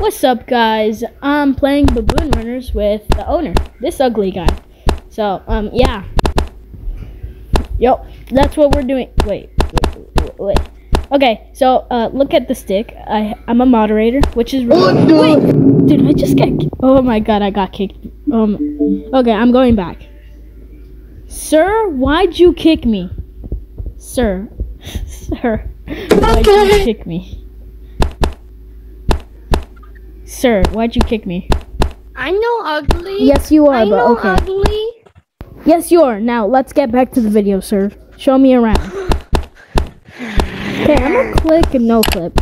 What's up, guys? I'm playing Baboon Runners with the owner, this ugly guy. So, um, yeah. Yep, that's what we're doing. Wait, wait, wait. Okay, so, uh, look at the stick. I, I'm a moderator, which is really. Wait, did I just get. Oh my god, I got kicked. Um, okay, I'm going back. Sir, why'd you kick me? Sir. Sir, why'd you kick me? Sir, why'd you kick me? I know ugly. Yes, you are, I but know okay. ugly. Yes, you are. Now, let's get back to the video, sir. Show me around. Okay, I'm gonna click no clip.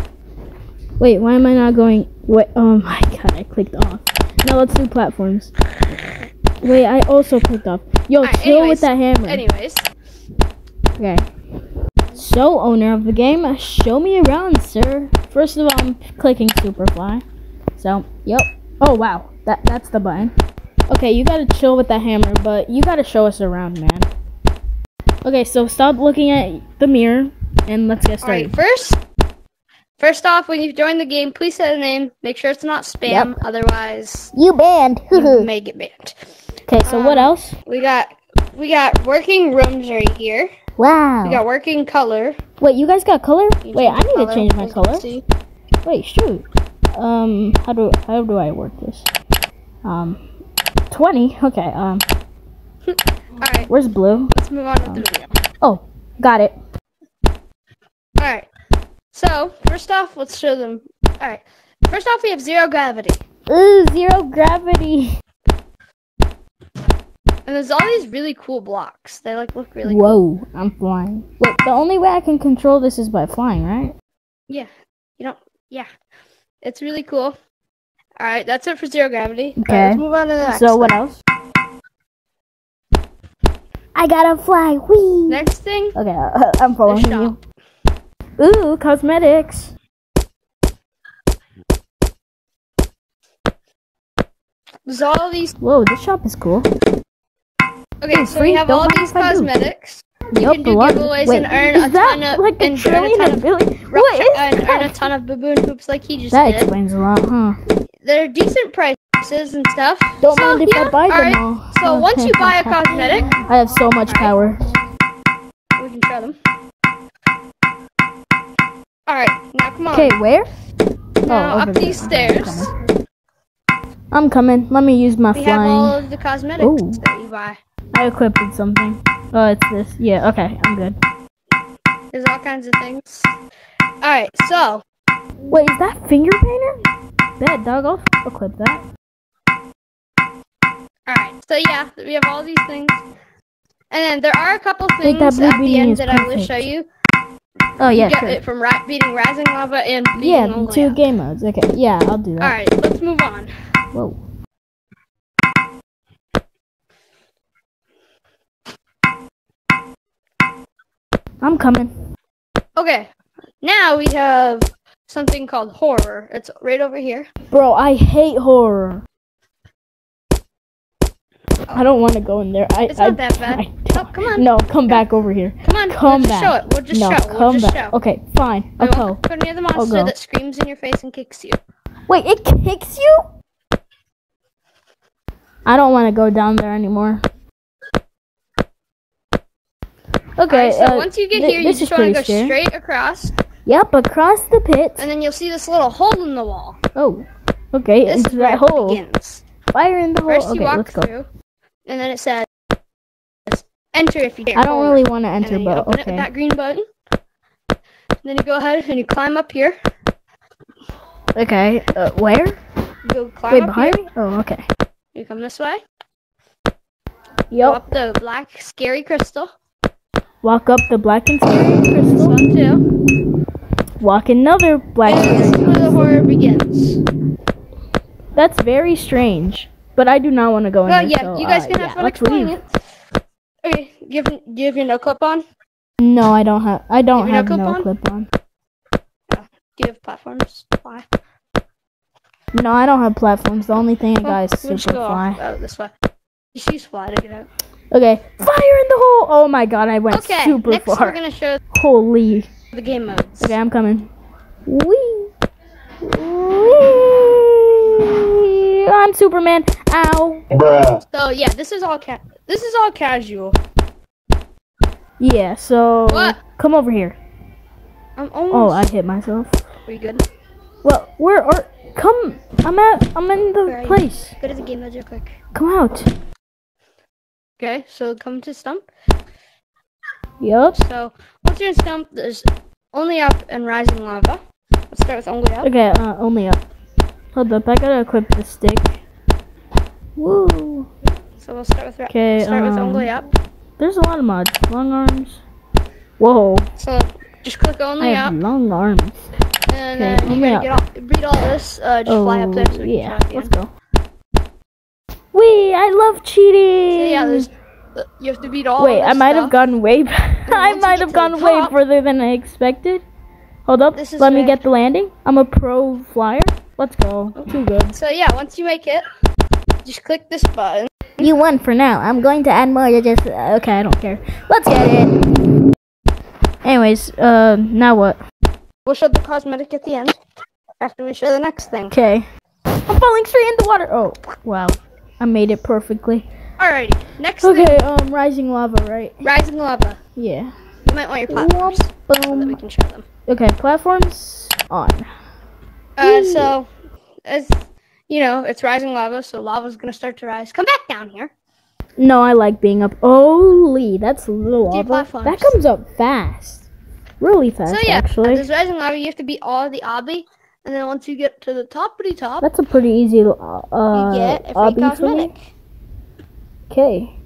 Wait, why am I not going? Wait, oh my god, I clicked off. Now let's do platforms. Wait, I also clicked off. Yo, Alright, chill anyways, with that hammer. Anyways, Okay. So, owner of the game, show me around, sir. First of all, I'm clicking Superfly. So, yep. Oh, wow. That That's the button. Okay, you gotta chill with the hammer, but you gotta show us around, man. Okay, so stop looking at the mirror, and let's get all right. started. First, first off, when you join the game, please say the name. Make sure it's not spam. Otherwise, You banned. you may get banned. okay, so what Um, else? We got, we got working rooms right here. Wow. We got working color. Wait, you guys got color? You Wait, I need color, to change my as you can color. Wait, shoot. Um, how do how do I work this? Um, twenty. Okay. Um, All right, where's blue? let's move on with the video. Oh, got it. All right. So first off, let's show them. All right. First off, we have zero gravity, Ooh, zero gravity. and there's all these really cool blocks. They like look really cool. Whoa, I'm flying. Wait, the only way I can control this is by flying, right? Yeah. You don't. Yeah. It's really cool. All right, that's it for zero gravity. All right, Okay. let's move on to the next. So what else? I gotta fly. Wee. Next thing, Okay, uh, I'm the following you. Ooh, cosmetics. There's all these. Whoa, this shop is cool. Okay, Ooh, so free, we have don't all these if do. cosmetics. You Yup, can do what? giveaways Wait, and earn a ton of like a and earn a ton of of billion? What is and earn a ton of baboon hoops like he just That did. explains a lot, huh? They're decent prices and stuff. Don't so, mind if yeah, I buy them alright. all. So oh, once you buy a cosmetic, I have so much power. we can try them. All right, now come on. Okay, where? now oh, up over these there. Okay, I'm stairs, coming. I'm coming. Let me use my we have all flying. of the cosmetics Ooh. that you buy. I equipped with something. Oh, it's this. Yeah, okay, I'm good. There's all kinds of things. All right, so Wait, is that finger painter? Bet, dog. I'll equip that. all right, so yeah, we have all these things, and then there are a couple things that at the end that I will show you. Oh, yeah, you get sure. it from ra- beating Rising Lava and beating Yeah, two game modes. Okay, yeah, I'll do that. All right, let's move on. Whoa. I'm coming. Okay, now we have something called horror. It's right over here. Bro, I hate horror. I don't want to go in there. I, It's I, not that bad. I Oh, come on, No, come back over here. come on. Come we'll back. just show it. We'll just no, show. come We'll just back. show. Okay, fine. I'll go. go near the monster that screams in your face and kicks you. Wait, it kicks you? I don't want to go down there anymore. Okay, Alright, so uh, once you get thi- here, you just want to go scary. straight across, Yep, across the pit. and then you'll see this little hole in the wall. Oh, okay, This is where that hole. begins. Fire in the hole. First, okay, you walk let's go. through, and then it says, "Enter if you dare." I don't forward." really want to enter, but open it with okay. that green button. Then you go ahead and you climb up here. Okay, uh, where? You go climb Wait, up behind here. me? Oh, okay. You come this way. Go Yep. up the black scary crystal. Walk up the black and scary crystal. one too. Walk another black And scary is where the horror begins. That's very strange. But I do not want to go in Well, there. yeah, so, you guys uh, can yeah, have fun let's leave. it. Okay, give do you have your no clip on? No, I don't have. I don't have no no clip clip on. you have platforms? Why? No, I don't have platforms. The only thing I got is we'll super go off fly. out this way. Just use fly to get out. Okay, fire in the hole. Oh my god, I went Okay, super next far. we're gonna show Holy. the game modes. Okay, I'm coming. Wee. Wee. I'm Superman. Ow. So yeah, this is all ca- this is all casual. Yeah. So What? come over here. I'm almost Oh. I hit myself. Are you good? Well, where are? Come. I'm at. I'm in the Where are you? place. Go to the game mode real quick. Come out. Okay, so come to stump. Yup. So once you're in stump, there's only up and rising lava. Let's start with only up. Okay. Uh, only up. Hold up. I gotta equip the stick. Woo. So we'll start with Okay. start with Um, only up. there's a lot of mods. Long arms. Whoa. So just click I only have up, long arms. and okay, then you gotta get all, read all this. Uh, just fly up there. So we can yeah. Let's go. Wee! I love cheating. So yeah, there's uh, you have to beat all. Wait, I might have stuff. gone way. I might have gone way further than I expected. Hold up. This is Let me get the landing. I'm a pro flyer. Let's go. Too good. So yeah, once you make it, just click this button. You won for now. I'm going to add more to just. Okay, I don't care. Let's get it. Anyways, uh, now what? We'll show the cosmetic at the end. After we show the next thing. Okay. I'm falling straight into water. Oh, wow. I made it perfectly. Alrighty, next thing. Okay, um, rising lava, right? Rising lava. Yeah. You might want your platforms so that we can show them. Okay, platforms on. Uh, so, as you know, it's rising lava, so lava's gonna start to rise. Come back down here. No, I like being up. Holy, that's lava. That comes up fast. Really fast, So yeah, actually. there's rising lava. You have to beat all the obby, and then once you get to the toppity top, That's a pretty easy uh, uh you get a free me. cosmetic. Okay.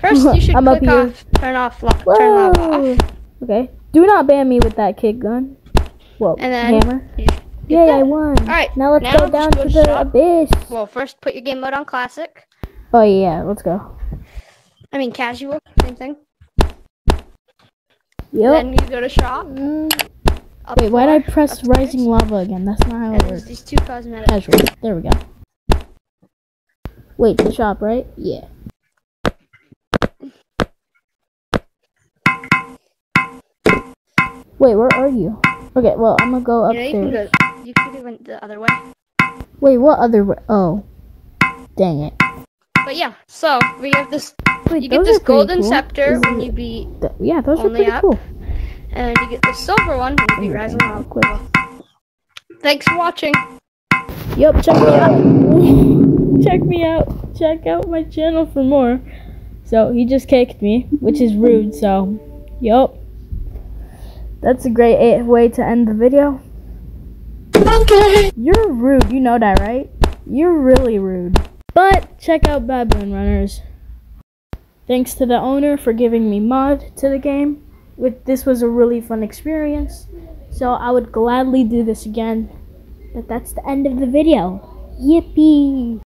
First, you should I'm click off, turn off, lo- turn lava off, Okay. Do not ban me with that kick gun. Whoa, and then hammer. Yay. I won. Alright, now let's now go down go to the shop. abyss. Well, first put your game mode on classic. Oh yeah, let's go. I mean casual, same thing. Yep. Then you go to shop. Mm, Up wait, why did I press upstairs, rising lava again? That's not how it works. these two cosmetics. Casual. There we go. Wait, the shop, right? Yeah. Wait, where are you? Okay, well, I'm gonna go You know, you can go. You can do it the other way. Wait, what other way? Oh. Dang it. But yeah, so we have this. Wait, You get this golden cool. scepter when you beat, yeah, those are pretty up. cool. And you get the silver one you beat Rising Lava. Quick. Thanks for watching. Yup, check me out. check me out. Check out my channel for more. So he just kicked me, which is rude. So, yup. That's a great way to end the video. Okay. You're rude. You know that, right? You're really rude. But check out Baboon Runners. Thanks to the owner for giving me mod to the game. With this was a really fun experience. So I would gladly do this again. But that's the end of the video. Yippee!